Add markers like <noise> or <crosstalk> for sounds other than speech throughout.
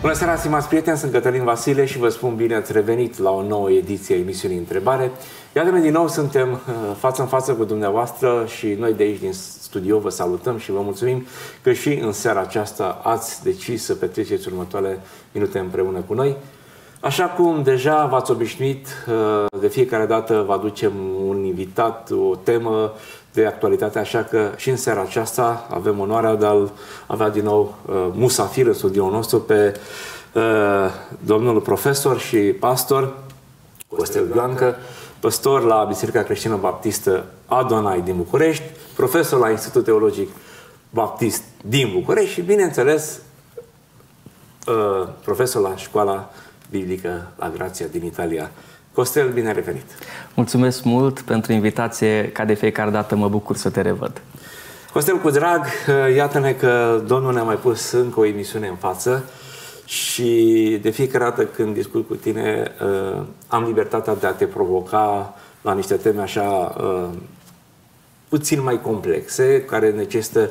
Bună seara, stimați prieteni, sunt Cătălin Vasile și vă spun bine ați revenit la o nouă ediție a emisiunii Întrebare. Iată-ne din nou, suntem uh, față în față cu dumneavoastră și noi de aici din studio vă salutăm și vă mulțumim că și în seara aceasta ați decis să petreceți următoarele minute împreună cu noi. Așa cum deja v-ați obișnuit, uh, de fiecare dată vă aducem un invitat, o temă de actualitate, așa că și în seara aceasta avem onoarea de a avea din nou uh, musafir în studioul nostru pe uh, domnul profesor și pastor Costel Blancă, păstor la Biserica Creștină Baptistă Adonai din București, profesor la Institutul Teologic Baptist din București și, bineînțeles, uh, profesor la Școala Biblică la Grația din Italia. Costel, bine ai revenit! Mulțumesc mult pentru invitație, ca de fiecare dată mă bucur să te revăd. Costel, cu drag, iată-ne că Domnul ne-a mai pus încă o emisiune în față și de fiecare dată când discut cu tine uh, am libertatea de a te provoca la niște teme așa uh, puțin mai complexe, care necesită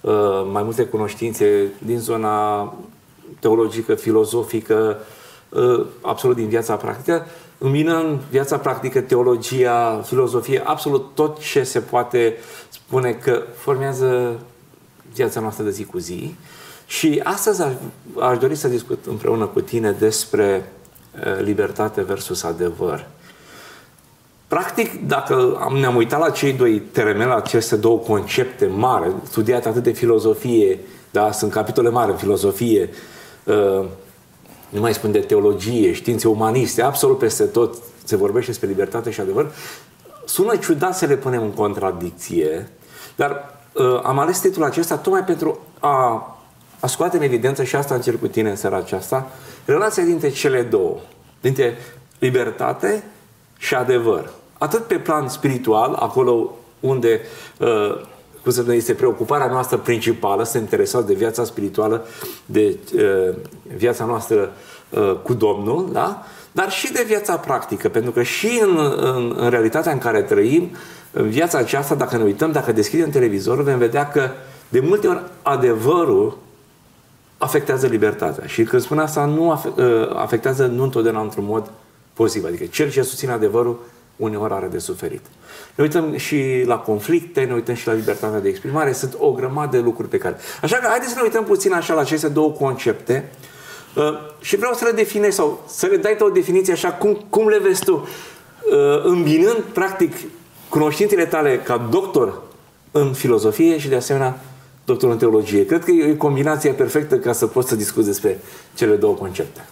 uh, mai multe cunoștințe din zona teologică, filozofică, absolut din viața practică, îmbină în viața practică teologia, filozofie, absolut tot ce se poate spune că formează viața noastră de zi cu zi. Și astăzi aș, aș dori să discut împreună cu tine despre libertate versus adevăr. Practic, dacă am, ne-am uitat la cei doi termeni, la aceste două concepte mari, studiate atât de filozofie, da, sunt capitole mari în filozofie, nu mai spun de teologie, științe umaniste, absolut peste tot se vorbește despre libertate și adevăr, sună ciudat să le punem în contradicție, dar uh, am ales titlul acesta tocmai pentru a, a scoate în evidență, și asta încerc cu tine în seara aceasta, relația dintre cele două, dintre libertate și adevăr. Atât pe plan spiritual, acolo unde uh, cum să este preocuparea noastră principală, să interesați de viața spirituală, de uh, viața noastră uh, cu Domnul, da? dar și de viața practică, pentru că și în, în, în realitatea în care trăim, în viața aceasta, dacă ne uităm, dacă deschidem televizorul, vom vedea că de multe ori adevărul afectează libertatea. Și când spun asta, nu uh, afectează nu întotdeauna într-un mod pozitiv. Adică cel ce susține adevărul uneori are de suferit. Ne uităm și la conflicte, ne uităm și la libertatea de exprimare, sunt o grămadă de lucruri pe care... Așa că haideți să ne uităm puțin așa la aceste două concepte uh, și vreau să le definești sau să le dai o definiție așa cum, cum le vezi tu, uh, îmbinând practic cunoștințele tale ca doctor în filozofie și de asemenea doctor în teologie. Cred că e o combinație perfectă ca să poți să discuți despre cele două concepte.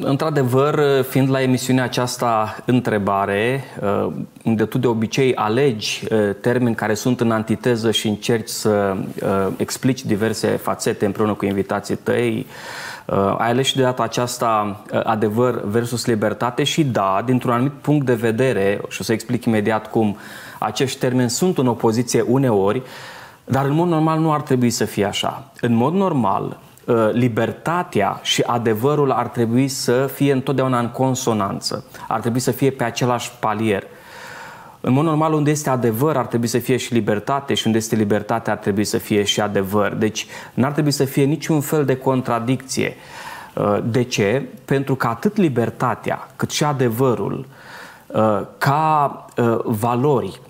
Într-adevăr, fiind la emisiunea aceasta întrebare, uh, unde tu de obicei alegi uh, termeni care sunt în antiteză și încerci să uh, explici diverse fațete împreună cu invitații tăi, ai ales și de data aceasta adevăr versus libertate și da, dintr-un anumit punct de vedere, și o să explic imediat cum acești termeni sunt în opoziție uneori, dar în mod normal nu ar trebui să fie așa. În mod normal, Uh, libertatea și adevărul ar trebui să fie întotdeauna în consonanță, ar trebui să fie pe același palier. În mod normal, unde este adevăr, ar trebui să fie și libertate și unde este libertate, ar trebui să fie și adevăr. Deci, n-ar trebui să fie niciun fel de contradicție. Uh, de ce? Pentru că atât libertatea cât și adevărul, uh, ca valori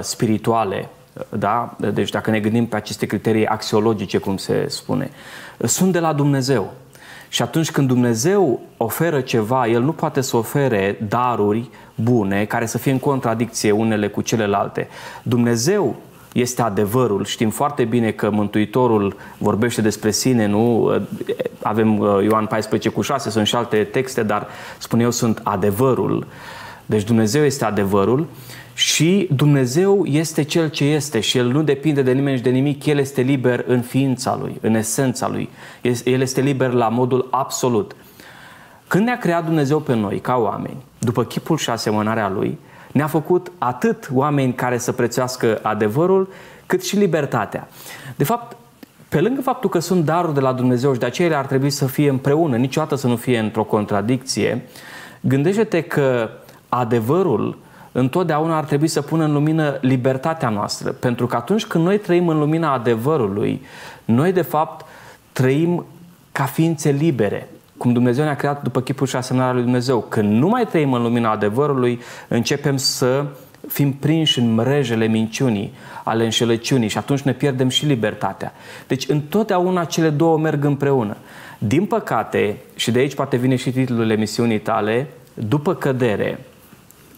spirituale, da? Deci dacă ne gândim pe aceste criterii axiologice, cum se spune, sunt de la Dumnezeu. Și atunci când Dumnezeu oferă ceva, El nu poate să ofere daruri bune care să fie în contradicție unele cu celelalte. Dumnezeu este adevărul. Știm foarte bine că Mântuitorul vorbește despre sine, nu? Avem uh, Ioan 14 cu 6, sunt și alte texte, dar spune eu sunt adevărul. Deci Dumnezeu este adevărul și Dumnezeu este Cel ce este și El nu depinde de nimeni și de nimic, El este liber în ființa Lui, în esența Lui. El este liber la modul absolut. Când ne-a creat Dumnezeu pe noi, ca oameni, după chipul și asemănarea Lui, ne-a făcut atât oameni care să prețuiască adevărul, cât și libertatea. De fapt, pe lângă faptul că sunt daruri de la Dumnezeu și de aceea ele ar trebui să fie împreună, niciodată să nu fie într-o contradicție, gândește-te că adevărul întotdeauna ar trebui să pună în lumină libertatea noastră. Pentru că atunci când noi trăim în lumina adevărului, noi de fapt trăim ca ființe libere, cum Dumnezeu ne-a creat după chipul și asemănarea lui Dumnezeu. Când nu mai trăim în lumina adevărului, începem să fim prinși în mrejele minciunii, ale înșelăciunii și atunci ne pierdem și libertatea. Deci întotdeauna cele două merg împreună. Din păcate, și de aici poate vine și titlul emisiunii tale, după cădere,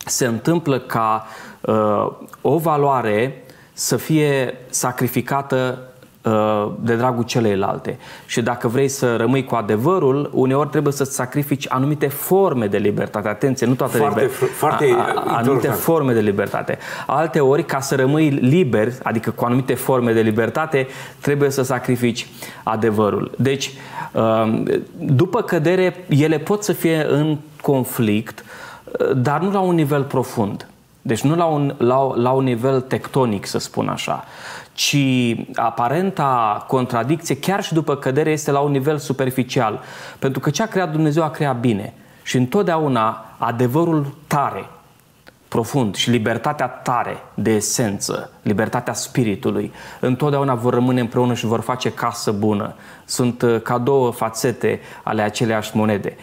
se întâmplă ca uh, o valoare să fie sacrificată uh, de dragul celeilalte. Și dacă vrei să rămâi cu adevărul, uneori trebuie să-ți sacrifici anumite forme de libertate. Atenție, nu toate foarte, liber... foarte a, a, anumite forme de libertate. Alte ori, ca să rămâi liber, adică cu anumite forme de libertate, trebuie să sacrifici adevărul. Deci, uh, după cădere, ele pot să fie în conflict, uh, dar nu la un nivel profund. Deci nu la un, la, la un nivel tectonic, să spun așa, ci aparenta contradicție, chiar și după cădere, este la un nivel superficial. Pentru că ce a creat Dumnezeu a creat bine. Și întotdeauna adevărul tare, profund și libertatea tare de esență, libertatea spiritului, întotdeauna vor rămâne împreună și vor face casă bună. Sunt uh, ca două fațete ale aceleași monede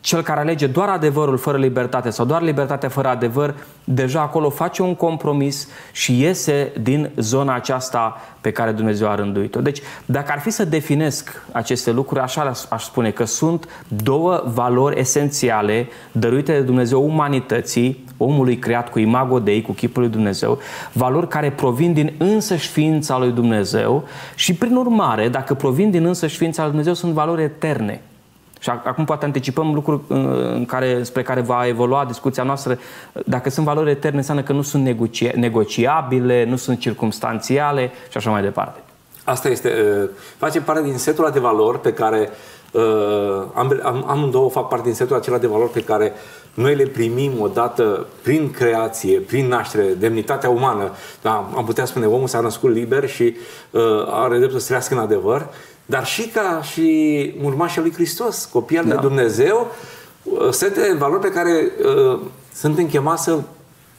cel care alege doar adevărul fără libertate sau doar libertate fără adevăr, deja acolo face un compromis și iese din zona aceasta pe care Dumnezeu a rânduit-o. Deci, dacă ar fi să definesc aceste lucruri, așa aș spune că sunt două valori esențiale dăruite de Dumnezeu umanității, omului creat cu imago Dei, cu chipul lui Dumnezeu, valori care provin din însăși ființa lui Dumnezeu și, prin urmare, dacă provin din însăși ființa lui Dumnezeu, sunt valori eterne. Și acum poate anticipăm lucruri în care, spre care va evolua discuția noastră. Dacă sunt valori eterne, înseamnă că nu sunt negocia- negociabile, nu sunt circumstanțiale și așa mai departe. Asta este, uh, face parte din setul de valori pe care uh, am, amândouă fac parte din setul acela de valori pe care noi le primim odată prin creație, prin naștere, demnitatea umană. Da, am putea spune, omul s-a născut liber și uh, are dreptul să trăiască în adevăr dar și ca și urmașii lui Hristos, copii al da. lui Dumnezeu, uh, sete valori pe care uh, suntem chemați să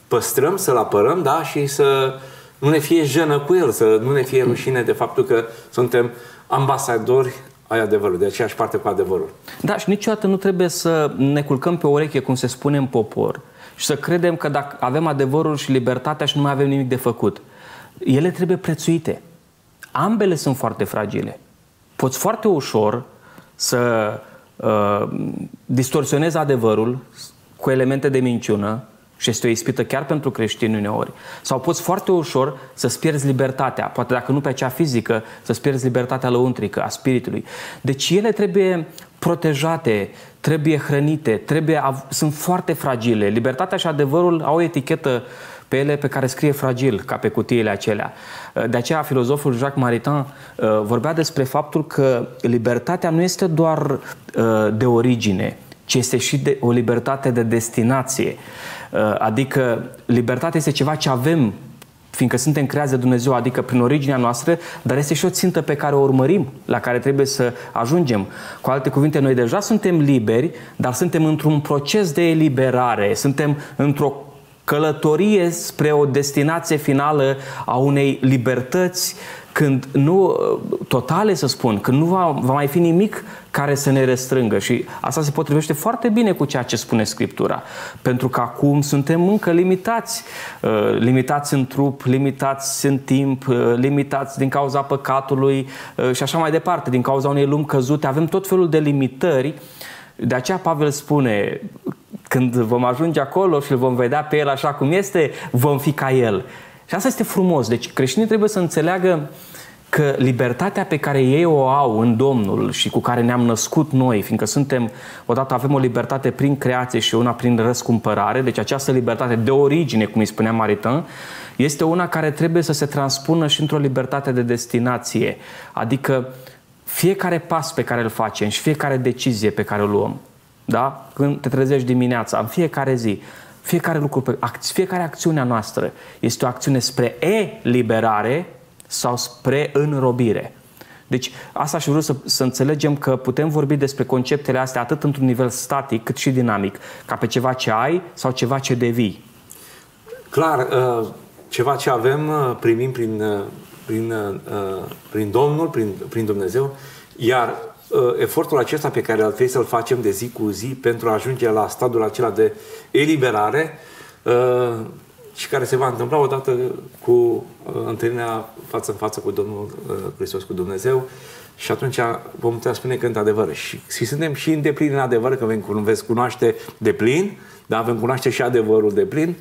păstrăm, să-l apărăm, da, și să nu ne fie jenă cu el, să nu ne fie rușine de faptul că suntem ambasadori ai adevărului, de aceeași parte cu adevărul. Da, și niciodată nu trebuie să ne culcăm pe ureche, cum se spune în popor, și să credem că dacă avem adevărul și libertatea și nu mai avem nimic de făcut. Ele trebuie prețuite. Ambele sunt foarte fragile poți foarte ușor să uh, distorsionezi adevărul cu elemente de minciună și este o ispită chiar pentru creștini uneori. Sau poți foarte ușor să-ți pierzi libertatea, poate dacă nu pe cea fizică, să-ți pierzi libertatea lăuntrică, a spiritului. Deci ele trebuie protejate, trebuie hrănite, trebuie, sunt foarte fragile. Libertatea și adevărul au o etichetă pe ele pe care scrie fragil, ca pe cutiile acelea. De aceea filozoful Jacques Maritain uh, vorbea despre faptul că libertatea nu este doar uh, de origine, ci este și de o libertate de destinație. Uh, adică libertatea este ceva ce avem fiindcă suntem creați de Dumnezeu, adică prin originea noastră, dar este și o țintă pe care o urmărim, la care trebuie să ajungem. Cu alte cuvinte, noi deja suntem liberi, dar suntem într-un proces de eliberare, suntem într-o călătorie spre o destinație finală a unei libertăți când nu, totale să spun, când nu va, va mai fi nimic care să ne restrângă. Și asta se potrivește foarte bine cu ceea ce spune Scriptura. Pentru că acum suntem încă limitați, uh, limitați în trup, limitați în timp, uh, limitați din cauza păcatului uh, și așa mai departe, din cauza unei lumi căzute, avem tot felul de limitări. De aceea Pavel spune, când vom ajunge acolo și îl vom vedea pe el așa cum este, vom fi ca el. Și asta este frumos. Deci creștinii trebuie să înțeleagă că libertatea pe care ei o au în Domnul și cu care ne-am născut noi, fiindcă suntem, odată avem o libertate prin creație și una prin răscumpărare, deci această libertate de origine, cum îi spunea Maritain, este una care trebuie să se transpună și într-o libertate de destinație. Adică fiecare pas pe care îl facem și fiecare decizie pe care o luăm, da? când te trezești dimineața, în fiecare zi, fiecare lucru, pe, fiecare acțiune a noastră este o acțiune spre eliberare sau spre înrobire. Deci asta aș vrea să, să înțelegem că putem vorbi despre conceptele astea atât într-un nivel static cât și dinamic, ca pe ceva ce ai sau ceva ce devii. Clar, uh, ceva ce avem uh, primim prin uh, prin, uh, prin Domnul, prin, prin Dumnezeu, iar uh, efortul acesta pe care ar trebui să-l facem de zi cu zi pentru a ajunge la stadiul acela de eliberare uh, și care se va întâmpla odată cu uh, întâlnirea față în față cu Domnul uh, Hristos, cu Dumnezeu. Și atunci vom putea spune că într-adevăr și, și suntem și în deplin în adevăr că vom veți cunoaște de plin, dar vom cunoaște și adevărul de plin,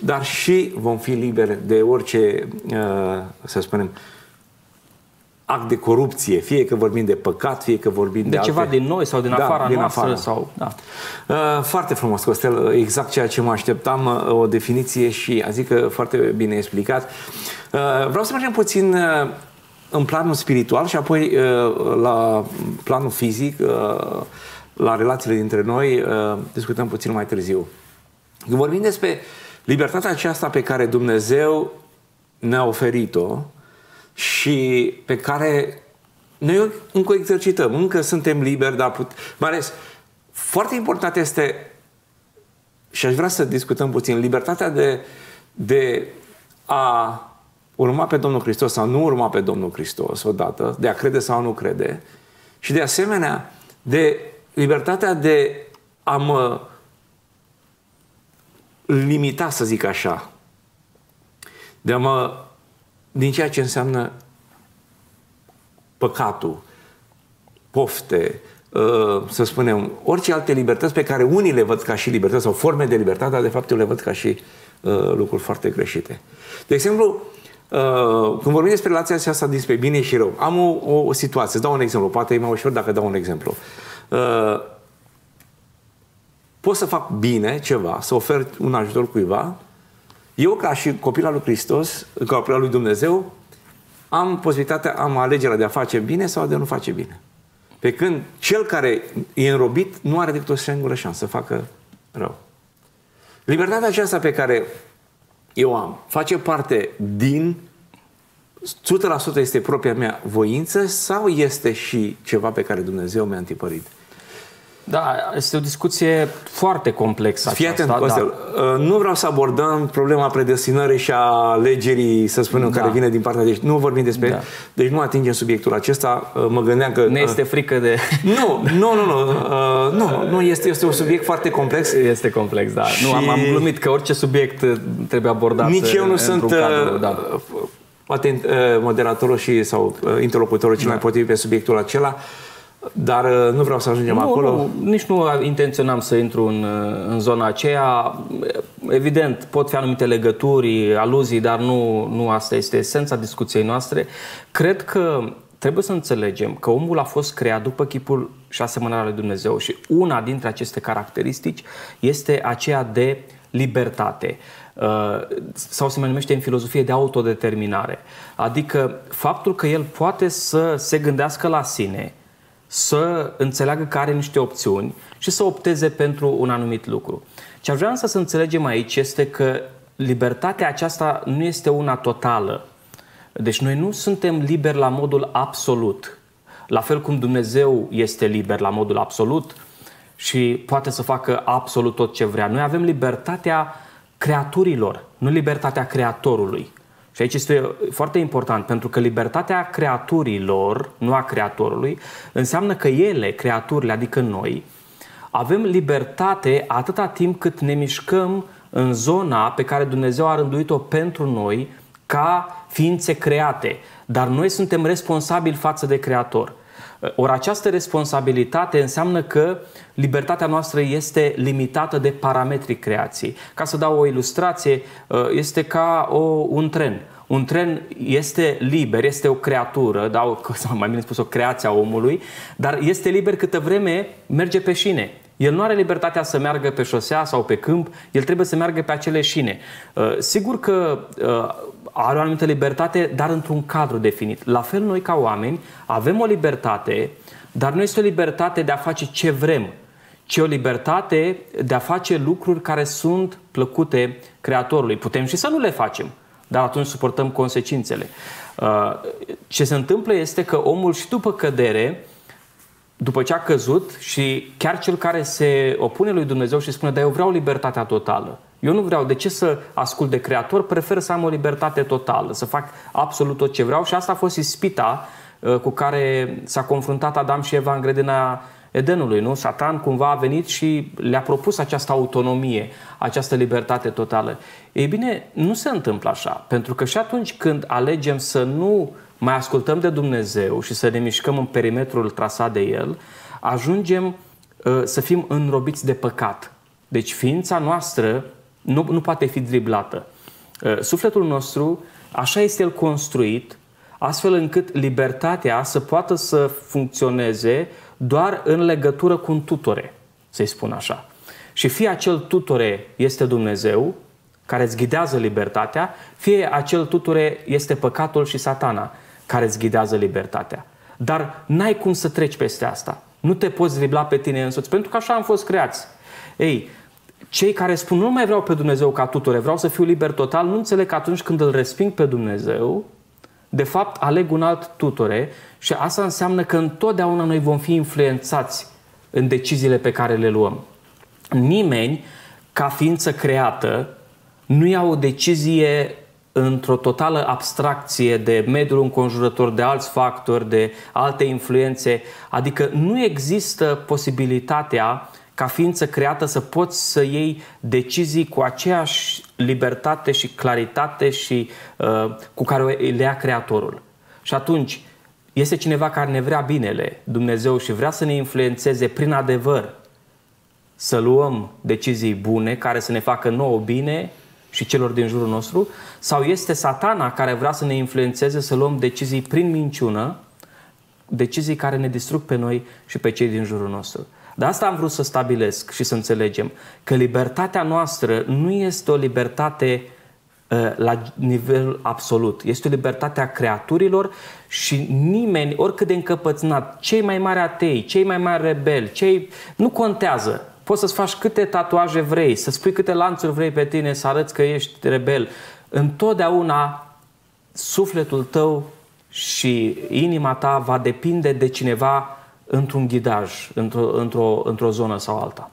dar și vom fi liberi de orice, uh, să spunem, act de corupție, fie că vorbim de păcat, fie că vorbim de, de alte... ceva din noi sau din da, afara din noastră. Afară. Sau, da. Uh, foarte frumos, Costel, exact ceea ce mă așteptam, uh, o definiție și a zic că foarte bine explicat. Uh, vreau să mergem puțin uh, în planul spiritual și apoi uh, la planul fizic, uh, la relațiile dintre noi, uh, discutăm puțin mai târziu. Vorbim despre libertatea aceasta pe care Dumnezeu ne-a oferit-o, și pe care noi încă o exercităm, încă suntem liberi, dar put... mai ales foarte important este și aș vrea să discutăm puțin libertatea de, de a urma pe Domnul Hristos sau nu urma pe Domnul Hristos odată, de a crede sau nu crede și de asemenea de libertatea de a mă limita, să zic așa, de a mă din ceea ce înseamnă păcatul, pofte, uh, să spunem, orice alte libertăți pe care unii le văd ca și libertăți sau forme de libertate, dar de fapt eu le văd ca și uh, lucruri foarte greșite. De exemplu, uh, când vorbim despre relația aceasta despre bine și rău, am o, o, o situație, îți dau un exemplu, poate e mai ușor dacă dau un exemplu. Pot să fac bine ceva, să ofer un ajutor cuiva, eu, ca și copil al lui Hristos, ca copil al lui Dumnezeu, am posibilitatea, am alegerea de a face bine sau de a nu face bine. Pe când cel care e înrobit nu are decât o singură șansă să facă rău. Libertatea aceasta pe care eu am face parte din 100% este propria mea voință sau este și ceva pe care Dumnezeu mi-a întipărit? Da, este o discuție foarte complexă Fii atent, da. nu vreau să abordăm problema predestinării și a legerii, să spunem, da. care vine din partea de... Deci nu vorbim despre... Da. Deci nu atingem subiectul acesta. Uh, mă gândeam că... Ne este frică de... <laughs> Nu, nu, nu, nu. Uh, nu, nu este, este un subiect foarte complex. Este complex, da. Și... Nu, am, am glumit că orice subiect uh, trebuie abordat Nici eu nu sunt... Cadru, da. Poate moderatorul și sau interlocutorul cel da. mai potrivit pe subiectul acela. Dar uh, nu vreau să ajungem nu, acolo. Nu, nici nu intenționam să intru în, uh, în zona aceea. Evident, pot fi anumite legături, aluzii, dar nu, nu asta este esența discuției noastre. Cred că trebuie să înțelegem că omul a fost creat după chipul și asemănarea lui Dumnezeu și una dintre aceste caracteristici este aceea de libertate uh, sau se mai numește în filozofie de autodeterminare. Adică faptul că el poate să se gândească la sine, să înțeleagă că are niște opțiuni și să opteze pentru un anumit lucru. Ce vreau să, să înțelegem aici este că libertatea aceasta nu este una totală. Deci noi nu suntem liberi la modul absolut. La fel cum Dumnezeu este liber la modul absolut și poate să facă absolut tot ce vrea. Noi avem libertatea creaturilor, nu libertatea creatorului. Și aici este foarte important, pentru că libertatea creaturilor, nu a creatorului, înseamnă că ele, creaturile, adică noi, avem libertate atâta timp cât ne mișcăm în zona pe care Dumnezeu a rânduit-o pentru noi ca ființe create. Dar noi suntem responsabili față de Creator. Ori această responsabilitate înseamnă că libertatea noastră este limitată de parametrii creației. Ca să dau o ilustrație, uh, este ca o, un tren. Un tren este liber, este o creatură, da, <laughs> sau mai bine spus o creație a omului, dar este liber câtă vreme merge pe șine. El nu are libertatea să meargă pe șosea sau pe câmp, el trebuie să meargă pe acele șine. Uh, sigur că uh, are o anumită libertate, dar într-un cadru definit. La fel noi ca oameni avem o libertate, dar nu este o libertate de a face ce vrem, ci o libertate de a face lucruri care sunt plăcute Creatorului. Putem și să nu le facem, dar atunci suportăm consecințele. Uh, ce se întâmplă este că omul și după cădere, după ce a căzut și chiar cel care se opune lui Dumnezeu și spune, dar eu vreau libertatea totală. Eu nu vreau. De ce să ascult de Creator? Prefer să am o libertate totală, să fac absolut tot ce vreau și asta a fost ispita uh, cu care s-a confruntat Adam și Eva în grădina Edenului, nu? Satan cumva a venit și le-a propus această autonomie, această libertate totală. Ei bine, nu se întâmplă așa, pentru că și atunci când alegem să nu mai ascultăm de Dumnezeu și să ne mișcăm în perimetrul trasat de El, ajungem uh, să fim înrobiți de păcat. Deci ființa noastră nu, nu poate fi driblată. Uh, sufletul nostru, așa este el construit, astfel încât libertatea să poată să funcționeze doar în legătură cu un tutore, să-i spun așa. Și fie acel tutore este Dumnezeu, care îți ghidează libertatea, fie acel tutore este păcatul și satana, care îți ghidează libertatea. Dar n-ai cum să treci peste asta. Nu te poți dribla pe tine însuți, pentru că așa am fost creați. Ei, cei care spun nu mai vreau pe Dumnezeu ca tutore, vreau să fiu liber total, nu înțeleg că atunci când îl resping pe Dumnezeu, de fapt aleg un alt tutore și asta înseamnă că întotdeauna noi vom fi influențați în deciziile pe care le luăm. Nimeni, ca ființă creată, nu ia o decizie într-o totală abstracție de mediul înconjurător, de alți factori, de alte influențe. Adică nu există posibilitatea ca ființă creată să poți să iei decizii cu aceeași libertate și claritate și uh, cu care le ia Creatorul. Și atunci, este cineva care ne vrea binele, Dumnezeu, și vrea să ne influențeze prin adevăr să luăm decizii bune care să ne facă nouă bine și celor din jurul nostru, sau este satana care vrea să ne influențeze să luăm decizii prin minciună, decizii care ne distrug pe noi și pe cei din jurul nostru. De asta am vrut să stabilesc și să înțelegem că libertatea noastră nu este o libertate uh, la nivel absolut. Este o libertate a creaturilor și nimeni, oricât de încăpățânat, cei mai mari atei, cei mai mari rebeli, cei... nu contează. Poți să-ți faci câte tatuaje vrei, să spui câte lanțuri vrei pe tine, să arăți că ești rebel. Întotdeauna sufletul tău și inima ta va depinde de cineva într-un ghidaj, într-o, într-o, într-o zonă sau alta?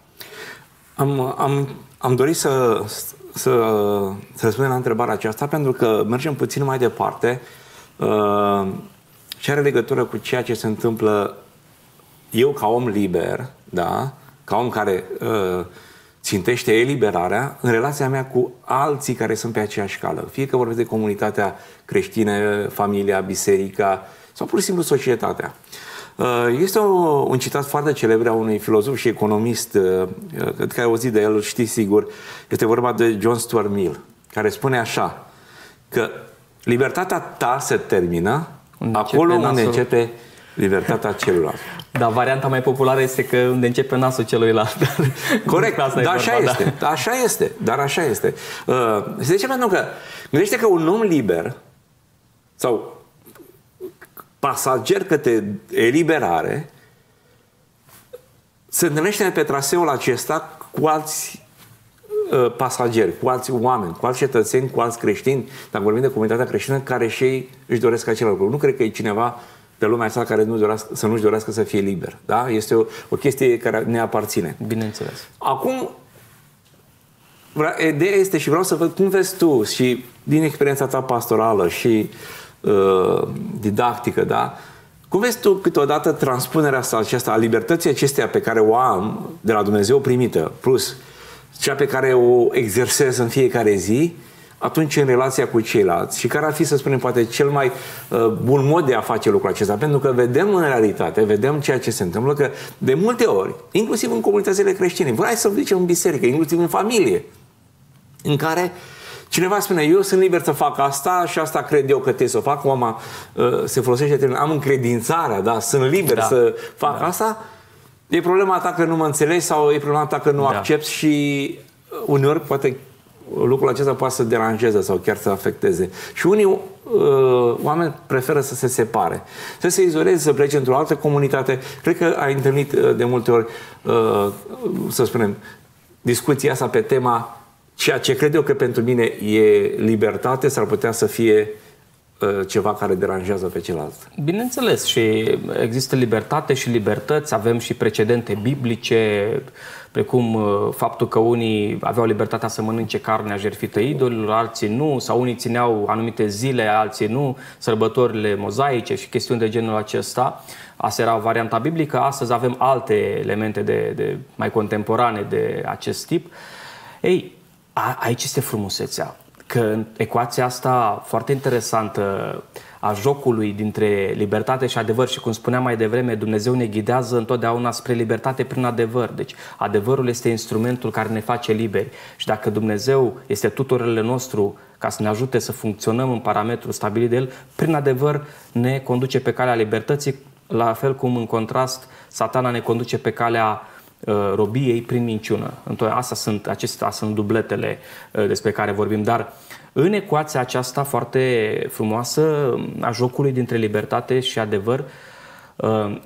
Am, am, am dorit să, să, să răspundem la întrebarea aceasta pentru că mergem puțin mai departe uh, și are legătură cu ceea ce se întâmplă eu ca om liber, da, ca om care uh, țintește eliberarea în relația mea cu alții care sunt pe aceeași cală. Fie că vorbesc de comunitatea creștină, familia, biserica sau pur și simplu societatea. Uh, este o, un citat foarte celebr a unui filozof și economist, uh, uh, cred că ai auzit de el, știi sigur, este vorba de John Stuart Mill, care spune așa, că libertatea ta se termină unde acolo unde nasul... începe libertatea celuilalt. Dar varianta mai populară este că unde începe nasul celuilalt. <laughs> Corect, dar așa vorba, este, da. așa este, dar așa este. Uh, de ce? Pentru că gândește că un om liber sau pasager către eliberare se întâlnește pe traseul acesta cu alți uh, pasageri, cu alți oameni, cu alți cetățeni, cu alți creștini, dacă vorbim de comunitatea creștină, care și ei își doresc același lucru. Nu cred că e cineva pe lumea asta care nu dorească, să nu-și dorească să fie liber. Da? Este o, o chestie care ne aparține. Bineînțeles. Acum, ideea este și vreau să văd cum vezi tu și din experiența ta pastorală și uh, uh, didactică, da? Cum vezi tu câteodată transpunerea asta, aceasta a libertății acesteia pe care o am de la Dumnezeu primită, plus cea pe care o exersez în fiecare zi, atunci în relația cu ceilalți și care ar fi, să spunem, poate cel mai uh, bun mod de a face lucrul acesta. Pentru că vedem în realitate, vedem ceea ce se întâmplă, că de multe ori, inclusiv în comunitățile creștine, vrei să zicem în biserică, inclusiv în familie, în care uh, Cineva spune, eu sunt liber să fac asta și asta cred eu că trebuie să o fac. Mama uh, se folosește termenul, am încredințarea, da, sunt liber da. să fac da. asta. E problema ta că nu mă înțelegi sau e problema ta că nu da. accepti și uneori poate lucrul acesta poate să deranjeze sau chiar să afecteze. Și unii uh, oameni preferă să se separe, să se izoleze, să plece într-o altă comunitate. Cred că ai întâlnit uh, de multe ori, uh, să spunem, discuția asta pe tema Ceea ce cred eu că pentru mine e libertate s-ar putea să fie uh, ceva care deranjează pe celălalt. Bineînțeles, și există libertate și libertăți, avem și precedente biblice, precum uh, faptul că unii aveau libertatea să mănânce carnea jertfită idolilor, alții nu, sau unii țineau anumite zile, alții nu, sărbătorile mozaice și chestiuni de genul acesta. Asta era varianta biblică. Astăzi avem alte elemente de, de mai contemporane de acest tip. Ei, a, aici este frumusețea. Că în ecuația asta foarte interesantă a jocului dintre libertate și adevăr și cum spuneam mai devreme, Dumnezeu ne ghidează întotdeauna spre libertate prin adevăr. Deci adevărul este instrumentul care ne face liberi și dacă Dumnezeu este tutorele nostru ca să ne ajute să funcționăm în parametrul stabilit de El, prin adevăr ne conduce pe calea libertății, la fel cum în contrast satana ne conduce pe calea uh, robiei prin minciună. Asta sunt, acestea sunt dubletele uh, despre care vorbim, dar în ecuația aceasta foarte frumoasă a jocului dintre libertate și adevăr, uh,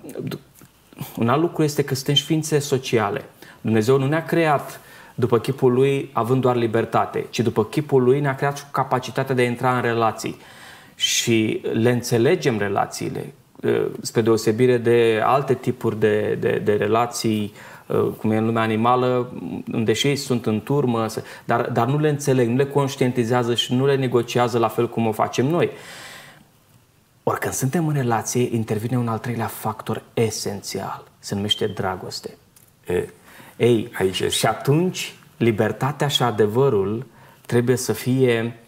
un alt lucru este că suntem ființe sociale. Dumnezeu nu ne-a creat după chipul lui având doar libertate, ci după chipul lui ne-a creat și capacitatea de a intra în relații. Și le înțelegem relațiile, uh, spre deosebire de alte tipuri de, de, de relații Uh, cum e în lumea animală, deși ei sunt în turmă, dar, dar nu le înțeleg, nu le conștientizează și nu le negociază la fel cum o facem noi. Ori când suntem în relație, intervine un al treilea factor esențial, se numește dragoste. E, Ei, aici și atunci libertatea și adevărul trebuie să fie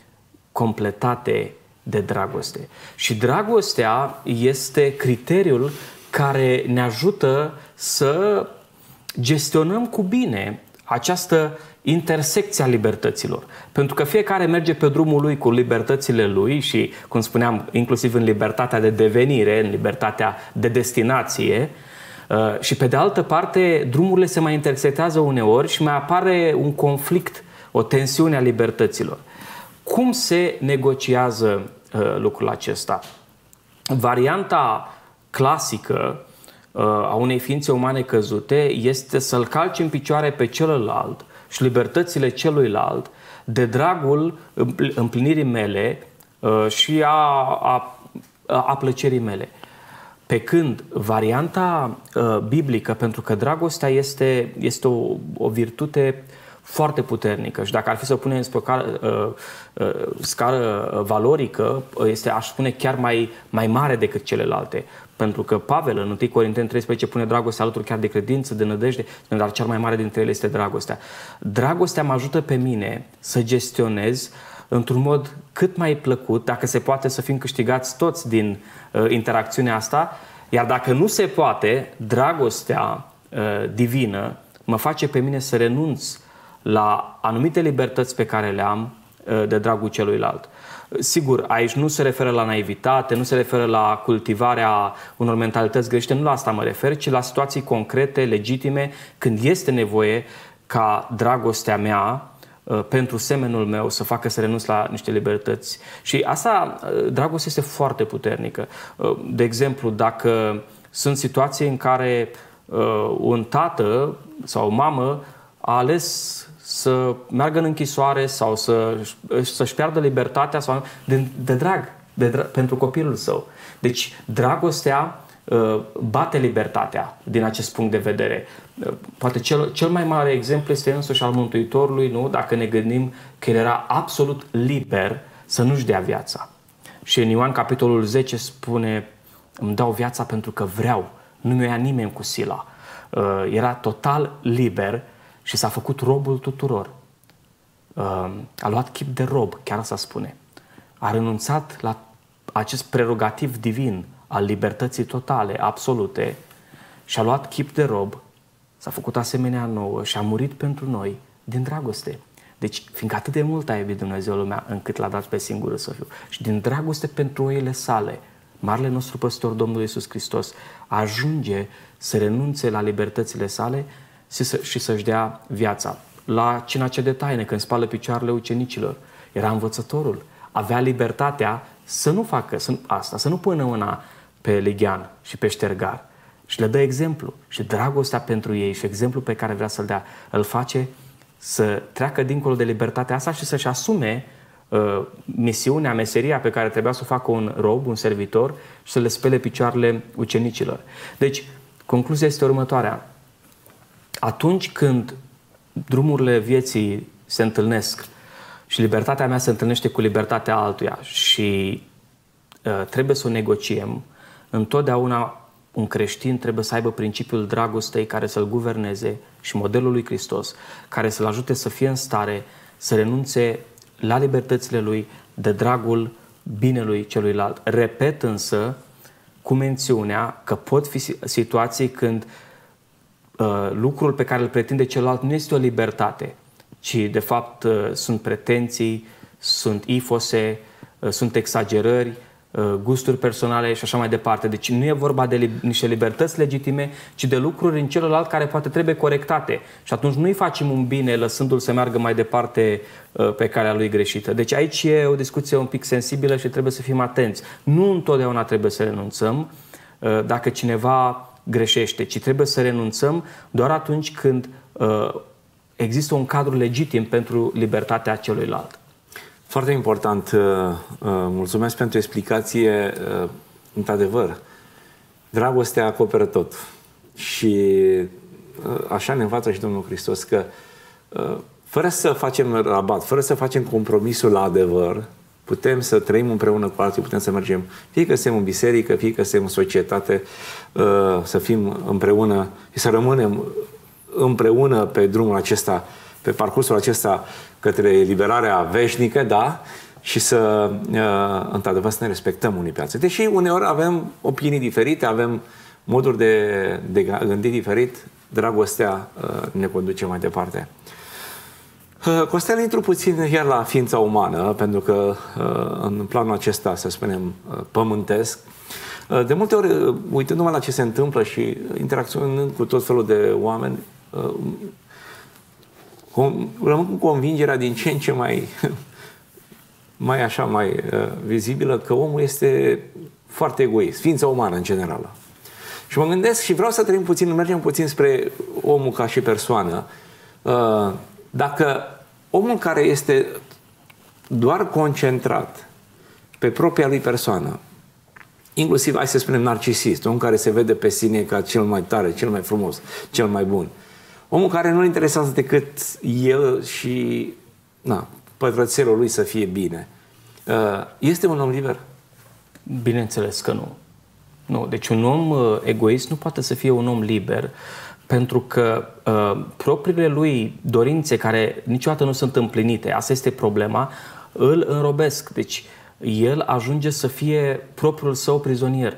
completate de dragoste. Și dragostea este criteriul care ne ajută să gestionăm cu bine această intersecție a libertăților. Pentru că fiecare merge pe drumul lui cu libertățile lui și, cum spuneam, inclusiv în libertatea de devenire, în libertatea de destinație, uh, și pe de altă parte, drumurile se mai intersectează uneori și mai apare un conflict, o tensiune a libertăților. Cum se negociază uh, lucrul acesta? Varianta clasică Uh, a unei ființe umane căzute este să-l calci în picioare pe celălalt și libertățile celuilalt de dragul împlinirii mele uh, și a, a, a plăcerii mele. Pe când varianta uh, biblică, pentru că dragostea este, este o, o virtute foarte puternică și dacă ar fi să o punem pe o uh, uh, scară valorică, este, aș spune, chiar mai, mai mare decât celelalte. Pentru că Pavel în 1 Corinteni 13 pune dragostea alături chiar de credință, de nădejde, dar cel mai mare dintre ele este dragostea. Dragostea mă ajută pe mine să gestionez într-un mod cât mai plăcut, dacă se poate să fim câștigați toți din uh, interacțiunea asta, iar dacă nu se poate, dragostea uh, divină mă face pe mine să renunț la anumite libertăți pe care le am uh, de dragul celuilalt. Sigur, aici nu se referă la naivitate, nu se referă la cultivarea unor mentalități greșite, nu la asta mă refer, ci la situații concrete, legitime, când este nevoie ca dragostea mea uh, pentru semenul meu să facă să renunț la niște libertăți. Și asta, uh, dragostea este foarte puternică. Uh, de exemplu, dacă sunt situații în care un tată sau o mamă a ales să meargă în închisoare sau să, să-și piardă libertatea sau de, de drag, de drag pentru copilul său. Deci dragostea uh, bate libertatea din acest punct de vedere. Uh, poate cel, cel mai mare exemplu este însuși al Mântuitorului, nu? dacă ne gândim că el era absolut liber să nu-și dea viața. Și în Ioan capitolul 10 spune îmi dau viața pentru că vreau, nu mi-o ia nimeni cu sila. Uh, era total liber și s-a făcut robul tuturor. Ehm, a luat chip de rob, chiar asta spune. A renunțat la acest prerogativ divin al libertății totale, absolute, și a luat chip de rob, s-a făcut asemenea nouă și a murit pentru noi din dragoste. Deci, fiindcă atât de mult a iubit Dumnezeu lumea, încât l-a dat pe singurul să fiu. Și din dragoste pentru oile sale, Marele nostru păstor, Domnul Iisus Hristos, ajunge să renunțe la libertățile sale și să-și dea viața. La cina ce de taine, când spală picioarele ucenicilor, era învățătorul. Avea libertatea să nu facă asta, să nu pună mâna pe lighean și pe ștergar. Și le dă exemplu. Și dragostea pentru ei și exemplu pe care vrea să-l dea, îl face să treacă dincolo de libertatea asta și să-și asume uh, misiunea, meseria pe care trebuia să o facă un rob, un servitor și să le spele picioarele ucenicilor. Deci, concluzia este următoarea. Atunci când drumurile vieții se întâlnesc și libertatea mea se întâlnește cu libertatea altuia și uh, trebuie să o negociem, întotdeauna un creștin trebuie să aibă principiul dragostei care să-l guverneze și modelul lui Hristos, care să-l ajute să fie în stare să renunțe la libertățile lui de dragul binelui celuilalt. Repet însă cu mențiunea că pot fi situații când uh, lucrul pe care îl pretinde celălalt nu este o libertate, ci de fapt uh, sunt pretenții, sunt ifose, uh, sunt exagerări, Uh, gusturi personale și așa mai departe. Deci nu e vorba de niște libertăți legitime, ci de lucruri în celălalt care poate trebuie corectate. Și atunci nu-i facem un bine lăsându-l să meargă mai departe uh, pe calea lui greșită. Deci aici e o discuție un pic sensibilă și trebuie să fim atenți. Nu întotdeauna trebuie să renunțăm uh, dacă cineva greșește, ci trebuie să renunțăm doar atunci când există un cadru legitim pentru libertatea celuilalt. Foarte important. Uh, uh, mulțumesc pentru explicație. Uh, într-adevăr, dragostea acoperă tot. Și așa ne învață și Domnul Hristos că fără să facem rabat, fără să facem compromisul la adevăr, putem să trăim împreună cu alții, putem să mergem, fie că suntem în biserică, fie că suntem în societate, să fim împreună și să rămânem împreună pe drumul acesta, pe parcursul acesta către eliberarea veșnică, da, și să, uh, într-adevăr, să ne respectăm unii pe alții. Deși uneori avem opinii diferite, avem moduri de, de gândi diferit, dragostea uh, ne conduce mai departe. Uh, Costel, intru puțin iar la ființa umană, pentru că în planul acesta, să spunem, pământesc, de multe ori, uitându-mă la ce se întâmplă și interacționând cu tot felul de oameni, rămân cu convingerea din ce în ce mai, <laughs> mai așa, mai uh, vizibilă că omul este foarte egoist, ființa umană în general. Și mă gândesc și vreau să trăim puțin, mergem puțin spre omul ca și persoană. Uh, dacă omul care este doar concentrat pe propria lui persoană, inclusiv, hai să spunem, narcisist, un care se vede pe sine ca cel mai tare, cel mai frumos, cel mai bun, uh, Omul care nu-l interesează decât el și na, pătrățelul lui să fie bine. Uh, este un om liber? Bineînțeles că nu. Nu, deci un om uh, egoist nu poate să fie un om liber pentru că uh, propriile lui dorințe care niciodată nu sunt împlinite, asta este problema, îl înrobesc. Deci el ajunge să fie propriul său prizonier.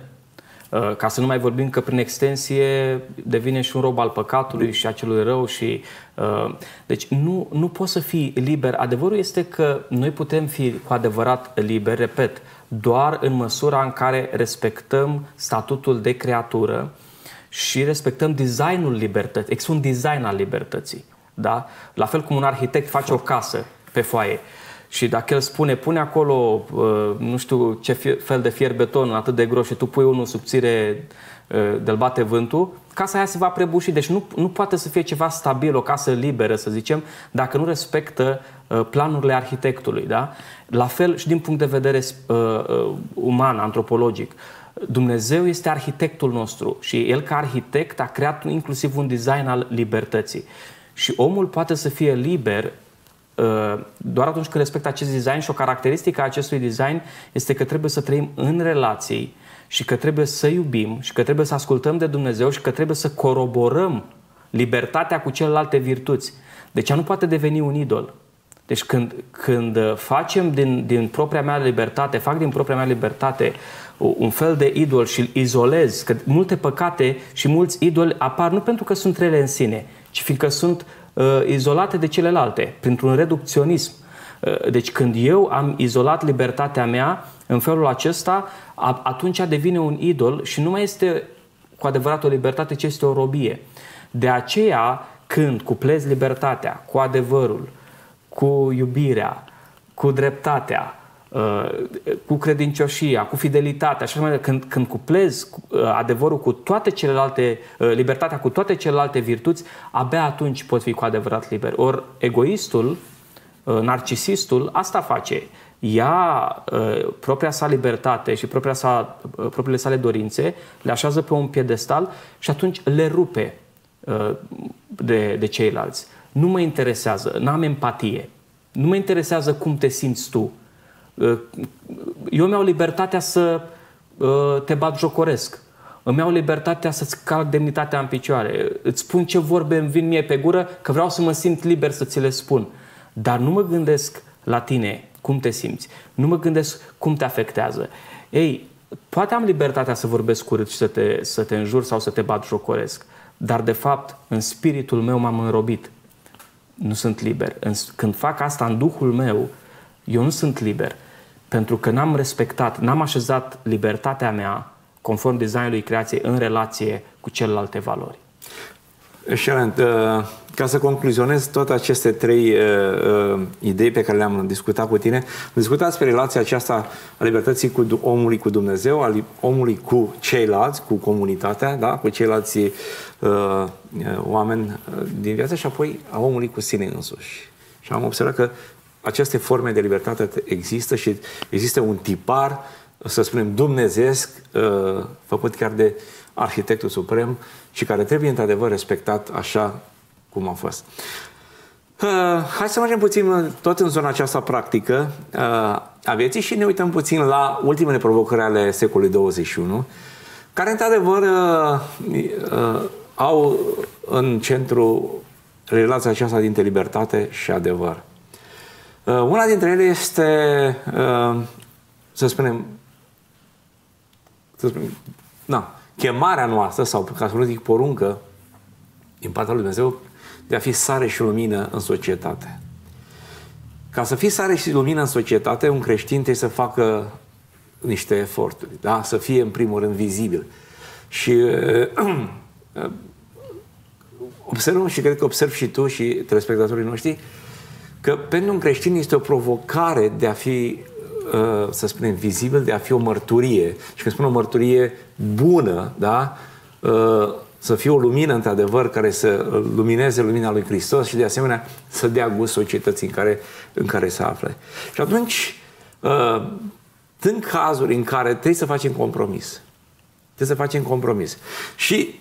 Uh, ca să nu mai vorbim că prin extensie devine și un rob al păcatului și a celui rău și uh, deci nu, nu poți să fii liber. Adevărul este că noi putem fi cu adevărat liberi, repet, doar în măsura în care respectăm statutul de creatură și respectăm designul libertății. Există un design al libertății. Da? La fel cum un arhitect face o casă pe foaie. Și dacă el spune, pune acolo, uh, nu știu ce fel de fier beton atât de gros și tu pui unul subțire uh, de-l bate vântul, casa aia se va prăbuși. Deci nu, nu poate să fie ceva stabil, o casă liberă, să zicem, dacă nu respectă uh, planurile arhitectului. Da? La fel și din punct de vedere uh, uman, antropologic. Dumnezeu este arhitectul nostru și El ca arhitect a creat inclusiv un design al libertății. Și omul poate să fie liber Uh, doar atunci când respectă acest design și o caracteristică a acestui design este că trebuie să trăim în relații și că trebuie să iubim și că trebuie să ascultăm de Dumnezeu și că trebuie să coroborăm libertatea cu celelalte virtuți. Deci ea nu poate deveni un idol. Deci când, când facem din, din propria mea libertate, fac din propria mea libertate un fel de idol și îl izolez, că multe păcate și mulți idoli apar nu pentru că sunt rele în sine, ci fiindcă sunt uh, izolate de celelalte, printr-un reducționism. Uh, deci când eu am izolat libertatea mea în felul acesta, a, atunci devine un idol și nu mai este cu adevărat o libertate, ci este o robie. De aceea, când cuplezi libertatea cu adevărul, cu iubirea, cu dreptatea, Uh, cu credincioșia, cu fidelitatea și așa mai când, când cuplezi uh, adevărul cu toate celelalte, uh, libertatea cu toate celelalte virtuți, abia atunci poți fi cu adevărat liber. Ori egoistul narcisistul asta face. Ia propria sa libertate și propria sa, propriile sale dorințe, le așează pe un piedestal și atunci le rupe de, de ceilalți. Nu mă interesează, n-am empatie. Nu mă interesează cum te simți tu. Eu mi-au libertatea să te bat jocoresc îmi iau libertatea să-ți calc demnitatea în picioare. Îți spun ce vorbe îmi vin mie pe gură, că vreau să mă simt liber să ți le spun. Dar nu mă gândesc la tine cum te simți. Nu mă gândesc cum te afectează. Ei, poate am libertatea să vorbesc urât și să te, să te înjur sau să te bat jocoresc. Dar, de fapt, în spiritul meu m-am înrobit. Nu sunt liber. Când fac asta în duhul meu, eu nu sunt liber. Pentru că n-am respectat, n-am așezat libertatea mea conform designului creației în relație cu celelalte valori. Excelent. Uh, ca să concluzionez toate aceste trei uh, uh, idei pe care le-am discutat cu tine, am discutat despre relația aceasta a libertății cu omului cu Dumnezeu, a omului cu ceilalți, cu comunitatea, da? cu ceilalți uh, oameni din viață și apoi a omului cu sine însuși. Și am observat că aceste forme de libertate există și există un tipar să spunem, dumnezeesc, uh, făcut chiar de arhitectul suprem și care trebuie într-adevăr respectat așa cum a fost. Uh, hai să mergem puțin tot în zona aceasta practică uh, a vieții și ne uităm puțin la ultimele provocări ale secolului 21, care într-adevăr au în centru relația aceasta dintre libertate și adevăr. Una dintre ele este, să spunem, să spunem, na, chemarea noastră, sau ca să nu zic poruncă, din partea lui Dumnezeu, de a fi sare și lumină în societate. Ca să fii sare și lumină în societate, un creștin trebuie să facă niște eforturi, da? să fie în primul rând vizibil. Și <clears throat> uh, observăm și cred că observ și tu și telespectatorii noștri că pentru un creștin este o provocare de a fi Uh, să spunem, vizibil, de a fi o mărturie. Și când spun o mărturie bună, da? Uh, să fie o lumină, într-adevăr, care să lumineze lumina lui Hristos și, de asemenea, să dea gust societății în care, în care se află. Și atunci, uh, sunt cazuri în care trebuie să facem compromis. Trebuie să facem compromis. Și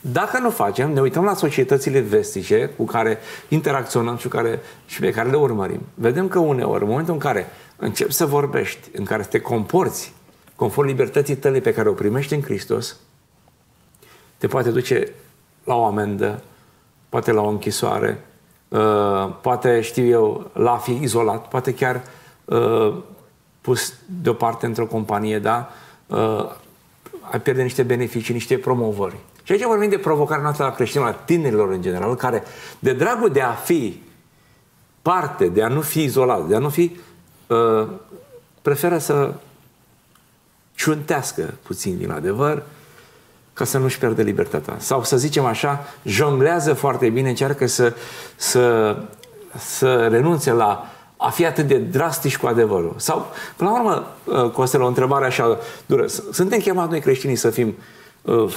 dacă nu facem, ne uităm la societățile vestice cu care interacționăm și, care, și pe care le urmărim. Vedem că uneori, în momentul în care începi să vorbești, în care te comporți conform libertății tale pe care o primești în Hristos, te poate duce la o amendă, poate la o închisoare, uh, poate, știu eu, la a fi izolat, poate chiar uh, pus deoparte într-o companie, da? Uh, ai pierde niște beneficii, niște promovări. Și aici vorbim de provocarea noastră la creștinilor, la tinerilor în general, care, de dragul de a fi parte, de a nu fi izolat, de a nu fi Uh, preferă să ciuntească puțin din adevăr ca să nu-și pierde libertatea. Sau să zicem așa, jonglează foarte bine, încearcă să, să, să renunțe la a fi atât de drastici cu adevărul. Sau, până la urmă, uh, Costel, o întrebare așa dură. Suntem chemați noi creștinii să fim uh,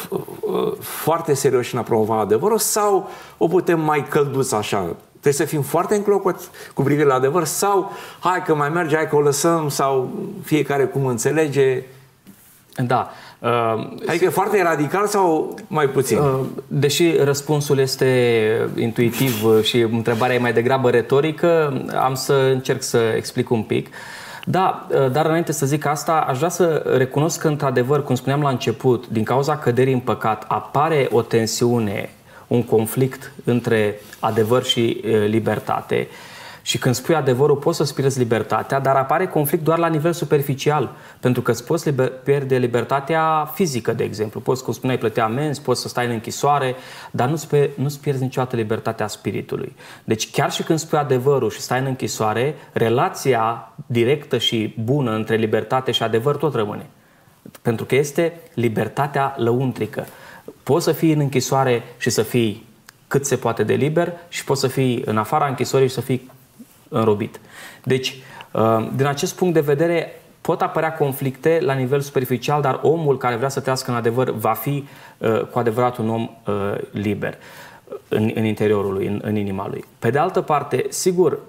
foarte serioși în a promova adevărul sau o putem mai călduți așa, Trebuie să fim foarte înclocoți cu privire la adevăr sau hai că mai merge, hai că o lăsăm sau fiecare cum înțelege. Da. Uh, adică foarte radical sau mai puțin? Uh, deși răspunsul este intuitiv și întrebarea e mai degrabă retorică, am să încerc să explic un pic. Da, uh, dar înainte să zic asta, aș vrea să recunosc că, într-adevăr, cum spuneam la început, din cauza căderii în păcat, apare o tensiune un conflict între adevăr și libertate. Și când spui adevărul, poți să-ți pierzi libertatea, dar apare conflict doar la nivel superficial, pentru că îți poți liber- pierde libertatea fizică, de exemplu. Poți, cum spuneai, plătea amenzi, poți să stai în închisoare, dar nu-ți, pe, nu-ți pierzi niciodată libertatea spiritului. Deci chiar și când spui adevărul și stai în închisoare, relația directă și bună între libertate și adevăr tot rămâne. Pentru că este libertatea lăuntrică. Poți să fii în închisoare și să fii cât se poate de liber și poți să fii în afara închisorii și să fii înrobit. Deci, uh, din acest punct de vedere, pot apărea conflicte la nivel superficial, dar omul care vrea să trăiască în adevăr va fi uh, cu adevărat un om uh, liber în, în interiorul lui, în, în inima lui. Pe de altă parte, sigur,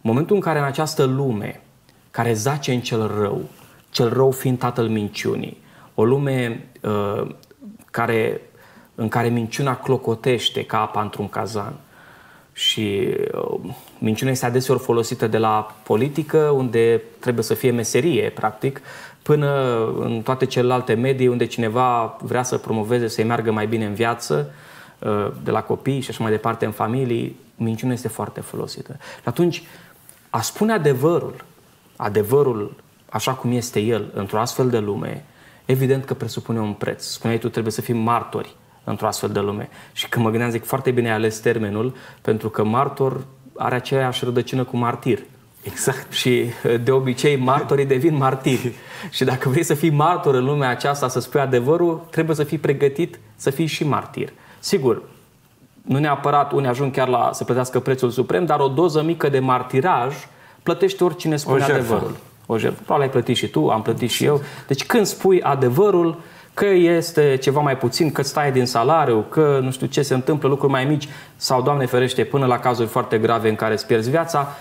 momentul în care în această lume care zace în cel rău, cel rău fiind tatăl minciunii, o lume uh, care, în care minciuna clocotește ca apa într-un cazan, și uh, minciuna este adeseori folosită de la politică, unde trebuie să fie meserie, practic, până în toate celelalte medii unde cineva vrea să promoveze, să-i meargă mai bine în viață, uh, de la copii și așa mai departe, în familii, minciuna este foarte folosită. Și atunci, a spune adevărul, adevărul așa cum este el, într-o astfel de lume, evident că presupune un preț. Spuneai tu, trebuie să fim martori într-o astfel de lume. Și când mă gândeam, zic, foarte bine ales termenul, pentru că martor are aceeași rădăcină cu martir. Exact. Și de obicei martorii devin martiri. <laughs> și dacă vrei să fii martor în lumea aceasta, să spui adevărul, trebuie să fii pregătit să fii și martir. Sigur, nu neapărat unii ajung chiar la să plătească prețul suprem, dar o doză mică de martiraj plătește oricine spune o adevărul. O jertfă. Probabil ai plătit și tu, am plătit și eu. Deci când spui adevărul, că este ceva mai puțin, că stai din salariu, că nu știu ce se întâmplă, lucruri mai mici sau, Doamne ferește, până la cazuri foarte grave în care îți pierzi viața,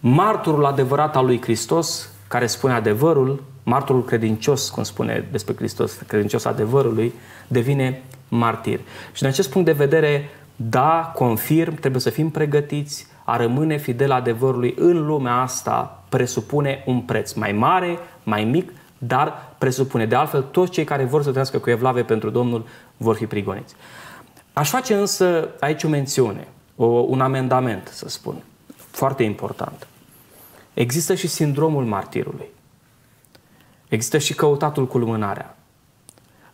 marturul adevărat al lui Hristos, care spune adevărul, marturul credincios, cum spune despre Hristos, credincios adevărului, devine martir. Și din acest punct de vedere, da, confirm, trebuie să fim pregătiți, a rămâne fidel adevărului în lumea asta presupune un preț mai mare, mai mic, dar presupune. De altfel, toți cei care vor să trăiască cu evlave pentru Domnul vor fi prigoniți. Aș face însă aici o mențiune, o, un amendament, să spun, foarte important. Există și sindromul martirului. Există și căutatul cu lumânarea.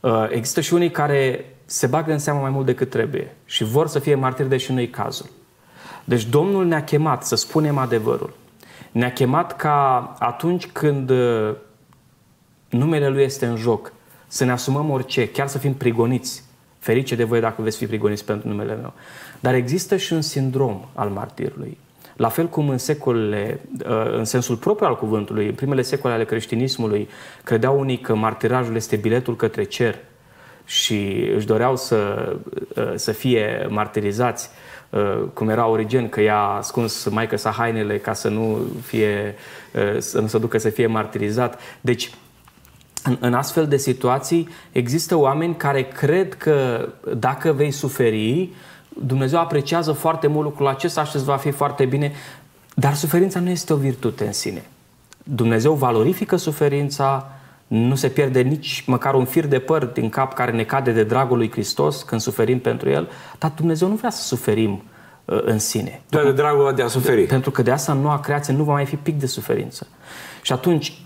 Uh, există și unii care se bagă în seamă mai mult decât trebuie și vor să fie martiri, deși nu-i cazul. Deci Domnul ne-a chemat să spunem adevărul. Ne-a chemat ca atunci când uh, numele Lui este în joc, să ne asumăm orice, chiar să fim prigoniți. Ferice de voi dacă veți fi prigoniți pentru numele meu. Dar există și un sindrom al martirului. La fel cum în secolele, uh, în sensul propriu al cuvântului, în primele secole ale creștinismului, credeau unii că martirajul este biletul către cer și își doreau să, uh, să fie martirizați, uh, cum era Origen, că i-a ascuns maică sa hainele ca să nu fie, să nu se ducă să fie martirizat. Deci, în, în astfel de situații există oameni care cred că dacă vei suferi, Dumnezeu apreciază foarte mult lucrul acesta și îți va fi foarte bine, dar suferința nu este o virtute în sine. Dumnezeu valorifică suferința, nu se pierde nici măcar un fir de păr din cap care ne cade de dragul lui Hristos când suferim pentru El, dar Dumnezeu nu vrea să suferim uh, în sine. Doar de dragul de a suferi. Pentru că de asta în noua creație nu va mai fi pic de suferință. Și atunci,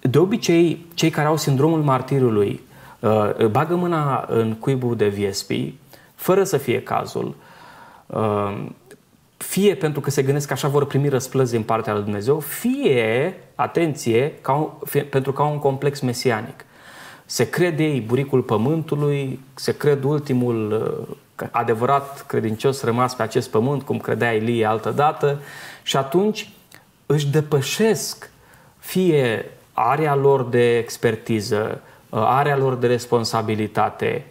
de obicei, cei care au sindromul martirului uh, bagă mâna în cuibul de viespi, fără să fie cazul, uh, fie pentru că se gândesc că așa vor primi răsplăți din partea lui Dumnezeu, fie, atenție, ca un, fie, pentru că au un complex mesianic. Se crede ei buricul pământului, se cred ultimul uh, adevărat credincios rămas pe acest pământ, cum credea Ilie altă dată, și atunci își depășesc fie area lor de expertiză, uh, area lor de responsabilitate,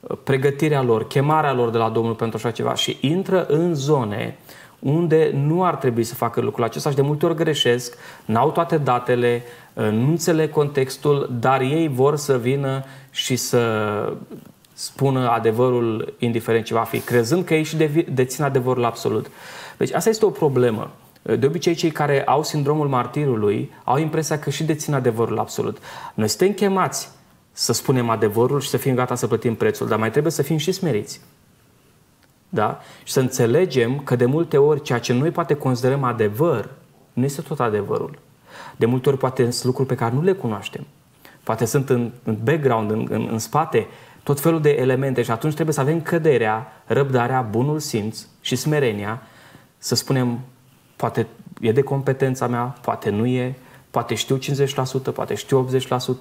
uh, pregătirea lor, chemarea lor de la Domnul pentru așa ceva și intră în zone unde nu ar trebui să facă lucrul acesta și de multe ori greșesc, n-au toate datele, uh, nu înțeleg contextul, dar ei vor să vină și să spună adevărul indiferent ce va fi, crezând că ei și dețin adevărul absolut. Deci asta este o problemă. De obicei, cei care au sindromul martirului au impresia că și dețin adevărul absolut. Noi suntem chemați să spunem adevărul și să fim gata să plătim prețul, dar mai trebuie să fim și smeriți. Da? Și să înțelegem că de multe ori ceea ce noi poate considerăm adevăr nu este tot adevărul. De multe ori poate sunt lucruri pe care nu le cunoaștem. Poate sunt în, în background, în, în, în spate, tot felul de elemente și atunci trebuie să avem căderea, răbdarea, bunul simț și smerenia să spunem Poate e de competența mea, poate nu e, poate știu 50%, poate știu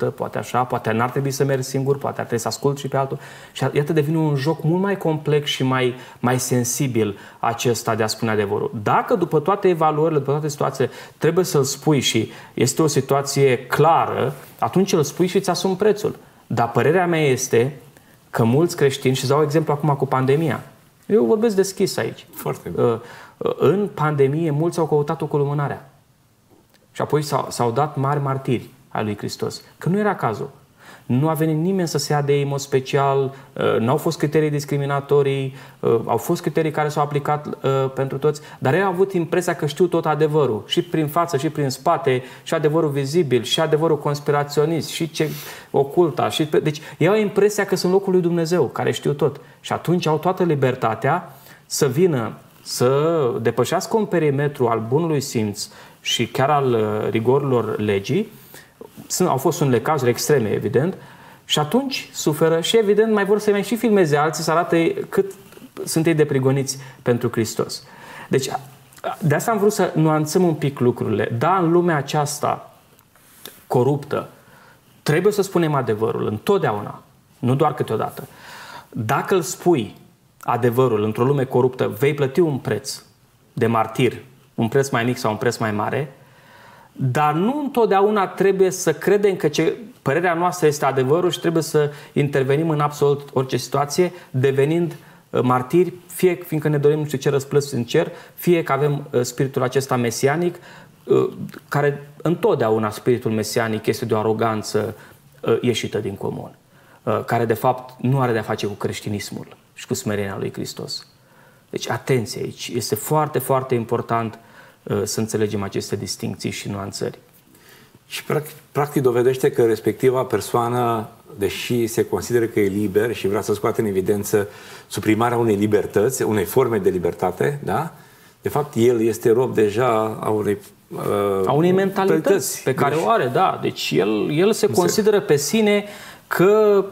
80%, poate așa, poate n-ar trebui să merg singur, poate ar trebui să ascult și pe altul. Și iată devine un joc mult mai complex și mai, mai sensibil acesta de a spune adevărul. Dacă după toate evaluările, după toate situațiile, trebuie să-l spui și este o situație clară, atunci îl spui și îți asumi prețul. Dar părerea mea este că mulți creștini, și dau exemplu acum cu pandemia, Eu vorbesc deschis aici. Foarte uh, uh, În pandemie, mulți au căutat ocolumânarea. Și apoi s-au, s-au dat mari martiri ai lui Hristos. Că nu era cazul. Nu a venit nimeni să se ia de ei în mod special, uh, nu au fost criterii discriminatorii, uh, au fost criterii care s-au aplicat uh, pentru toți, dar ei au avut impresia că știu tot adevărul, și prin față, și prin spate, și adevărul vizibil, și adevărul conspiraționist, și ce oculta. Și... Deci ei au impresia că sunt locul lui Dumnezeu, care știu tot. Și atunci au toată libertatea să vină să depășească un perimetru al bunului simț și chiar al rigorilor legii, sunt, au fost unele cazuri extreme, evident, și atunci suferă și, evident, mai vor să mai și filmeze alții, să arate cât sunt ei deprigoniți pentru Hristos. Deci, de asta am vrut să nuanțăm un pic lucrurile. Da, în lumea aceasta coruptă, trebuie să spunem adevărul întotdeauna, nu doar câteodată. Dacă îl spui adevărul. Într-o lume coruptă, vei plăti un preț de martir, un preț mai mic sau un preț mai mare, dar nu întotdeauna trebuie să credem că ce, părerea noastră este adevărul și trebuie să intervenim în absolut orice situație, devenind uh, martiri, fie fiindcă ne dorim nu știu ce răsplăți în cer, fie că avem uh, spiritul acesta mesianic, uh, care întotdeauna spiritul mesianic este de o aroganță ieșită din comun, care de fapt nu are de-a face cu creștinismul și cu smerenia lui Hristos. Deci atenție aici, este foarte, foarte important uh, Uh, să înțelegem aceste distincții și nuanțări. Și practic dovedește că respectiva persoană, deși se consideră că e liber și vrea să scoate în evidență suprimarea unei libertăți, unei forme de libertate, da? de fapt el este rob deja a unei uh, a unei mentalități pe care deci, o are, da. Deci el, el se consideră pe sine că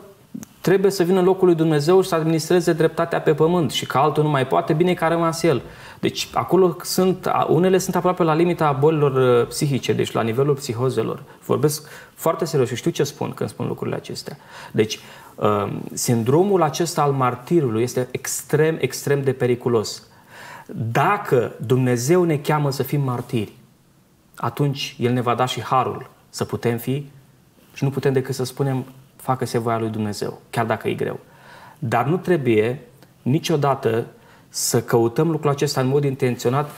trebuie să vină în locul lui Dumnezeu și să administreze dreptatea pe pământ și că altul nu mai poate, bine că a rămas el. Deci acolo sunt, unele sunt aproape la limita bolilor uh, psihice, deci la nivelul psihozelor. Vorbesc foarte serios și știu ce spun când spun lucrurile acestea. Deci um, sindromul acesta al martirului este extrem, extrem de periculos. Dacă Dumnezeu ne cheamă să fim martiri, atunci El ne va da și harul să putem fi și nu putem decât să spunem facă-se voia lui Dumnezeu, chiar dacă e greu. Dar nu trebuie niciodată să căutăm lucrul acesta în mod intenționat,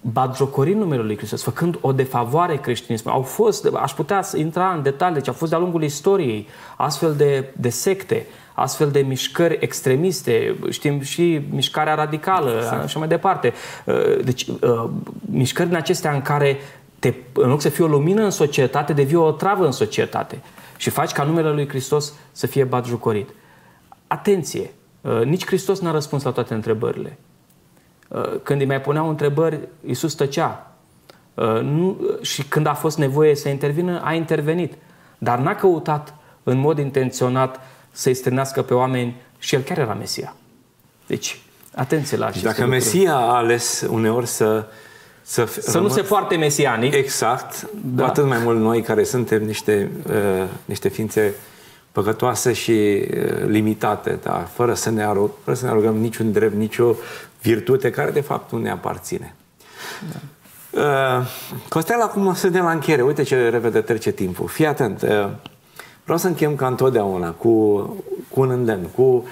batjocorind numele lui Hristos, făcând o defavoare creștinismului. Au fost, aș putea să intra în detalii, deci au fost de-a lungul istoriei astfel de, de secte, astfel de mișcări extremiste, știm și mișcarea radicală exact. și mai departe. Uh, deci, uh, mișcări din acestea în care te, în loc să fie o lumină în societate, devii o travă în societate și faci ca numele lui Hristos să fie batjucorit. Atenție! Uh, nici Hristos n-a răspuns la toate întrebările. Uh, când îi mai puneau întrebări, Iisus tăcea. Uh, și când a fost nevoie să intervină, a intervenit. Dar n-a căutat în mod intenționat să-i strânească pe oameni și el chiar era Mesia. Deci, atenție la aceste Dacă lucruri. Mesia a ales uneori să să, să rămân... nu se foarte mesianic. Exact. Da. Cu atât mai mult noi care suntem niște, uh, niște ființe păcătoase și uh, limitate, da? fără, să ne arog, fără să ne arogăm niciun drept, nicio virtute care de fapt nu ne aparține. Da. Uh, Costel, acum suntem la încheiere. Uite ce repede trece timpul. Fii atent. Uh, vreau să închem ca întotdeauna cu, cu un îndemn, cu uh,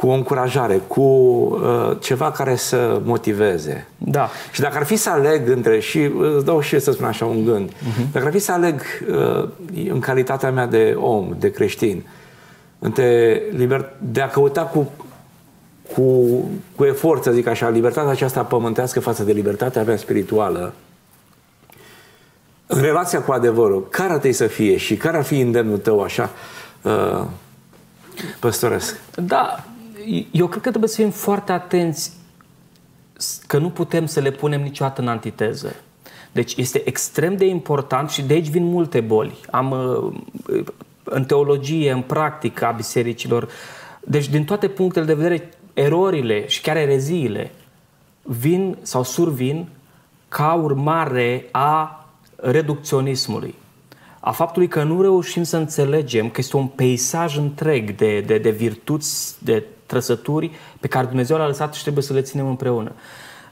cu o încurajare, cu uh, ceva care să motiveze. Da. Și dacă ar fi să aleg între, și îți dau și să spun așa un gând, uh-huh. dacă ar fi să aleg uh, în calitatea mea de om, de creștin, între liber, de a căuta cu, cu, cu efort, să zic așa, libertatea aceasta pământească față de libertatea mea spirituală, în relația cu adevărul, care ar trebui să fie și care ar fi îndemnul tău așa uh, păstoresc? Da, eu cred că trebuie să fim foarte atenți că nu putem să le punem niciodată în antiteză. Deci este extrem de important și de aici vin multe boli. Am uh, în teologie, în practică a bisericilor. Deci din toate punctele de vedere, erorile și chiar ereziile vin sau survin ca urmare a reducționismului. A faptului că nu reușim să înțelegem că este un peisaj întreg de, de, de virtuți, de trăsături pe care Dumnezeu le-a lăsat și trebuie să le ținem împreună.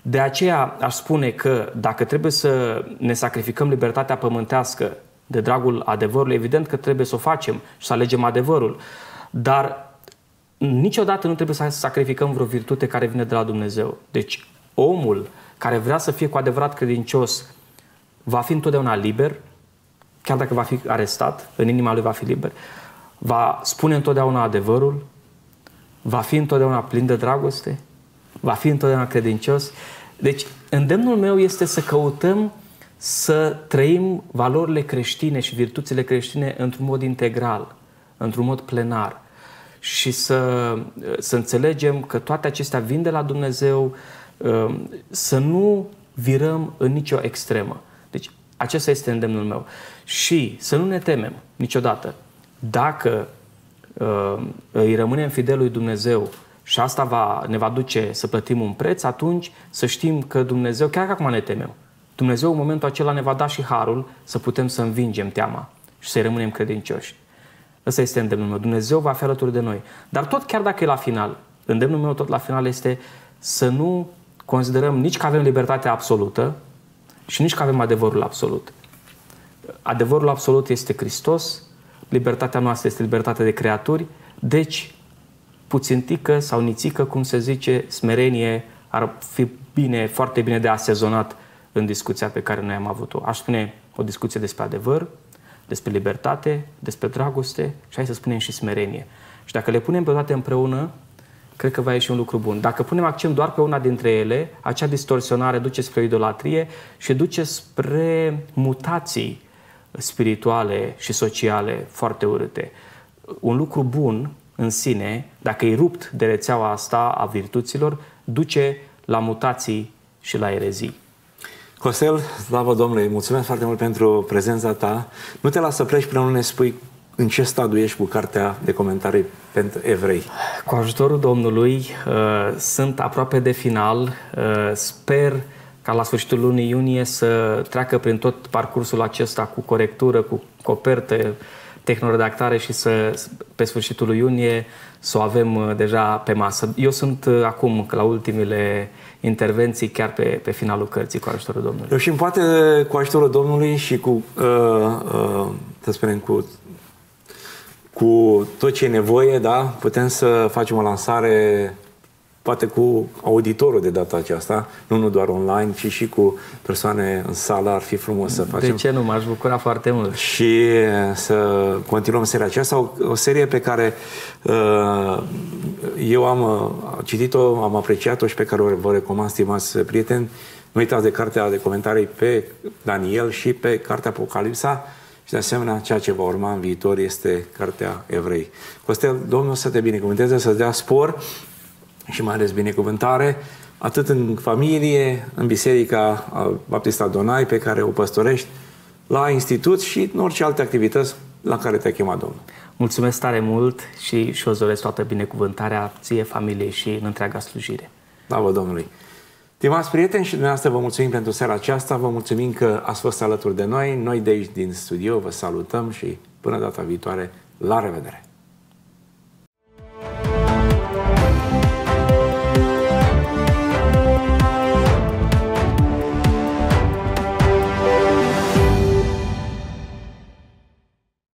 De aceea aș spune că dacă trebuie să ne sacrificăm libertatea pământească de dragul adevărului, evident că trebuie să o facem și să alegem adevărul. Dar niciodată nu trebuie să sacrificăm vreo virtute care vine de la Dumnezeu. Deci omul care vrea să fie cu adevărat credincios va fi întotdeauna liber, chiar dacă va fi arestat, în inima lui va fi liber, va spune întotdeauna adevărul, va fi întotdeauna plin de dragoste, va fi întotdeauna credincios. Deci, îndemnul meu este să căutăm să trăim valorile creștine și virtuțile creștine într-un mod integral, într-un mod plenar și să, să înțelegem că toate acestea vin de la Dumnezeu, um, să nu virăm în nicio extremă. Deci, acesta este îndemnul meu. Și să nu ne temem niciodată. Dacă uh, îi rămânem fidel lui Dumnezeu și asta va, ne va duce să plătim un preț, atunci să știm că Dumnezeu, chiar că acum ne temem, Dumnezeu în momentul acela ne va da și harul să putem să învingem teama și să rămânem credincioși. Ăsta este îndemnul meu. Dumnezeu va fi alături de noi. Dar tot chiar dacă e la final, îndemnul meu tot la final este să nu considerăm nici că avem libertatea absolută și nici că avem adevărul absolut. Adevărul absolut este Hristos, libertatea noastră este libertatea de creaturi, deci puțintică sau nițică, cum se zice, smerenie ar fi bine, foarte bine de asezonat în discuția pe care noi am avut-o. Aș spune o discuție despre adevăr, despre libertate, despre dragoste și hai să spunem și smerenie. Și dacă le punem pe toate împreună, cred că va ieși un lucru bun. Dacă punem accent doar pe una dintre ele, acea distorsionare duce spre idolatrie și duce spre mutații spirituale și sociale foarte urâte. Un lucru bun în sine, dacă e rupt de rețeaua asta a virtuților, duce la mutații și la erezii. Costel, slavă Domnului, mulțumesc foarte mult pentru prezența ta. Nu te las să pleci până nu ne spui în ce stadiu ești cu cartea de comentarii pentru evrei. Cu ajutorul Domnului uh, sunt aproape de final. Uh, sper ca la sfârșitul lunii iunie să treacă prin tot parcursul acesta cu corectură, cu copertă, tehnoredactare și să, pe sfârșitul lui iunie, să o avem uh, deja pe masă. Eu sunt uh, acum la ultimele intervenții chiar pe, pe finalul cărții cu ajutorul Domnului. Eu și poate cu ajutorul Domnului și cu, uh, uh, să spunem, cu, cu tot ce e nevoie, da, putem să facem o lansare poate cu auditorul de data aceasta, nu, nu doar online, ci și cu persoane în sală, ar fi frumos să facem. De ce nu? M-aș bucura foarte mult. Și să continuăm seria aceasta, o, o serie pe care uh, eu am uh, citit-o, am apreciat-o și pe care o vă recomand, stimați prieteni. Nu uitați de cartea de comentarii pe Daniel și pe cartea Apocalipsa și de asemenea ceea ce va urma în viitor este cartea Evrei. Costel, Domnul să te binecuvânteze, să-ți dea spor și mai ales binecuvântare, atât în familie, în Biserica Baptista Donai, pe care o păstorești, la institut și în orice alte activități la care te-a chemat Domnul. Mulțumesc tare mult și, și o doresc toată binecuvântarea ție, familiei și în întreaga slujire. Slavă Domnului! Stimați prieteni și dumneavoastră vă mulțumim pentru seara aceasta, vă mulțumim că ați fost alături de noi, noi de aici din studio vă salutăm și până data viitoare, la revedere!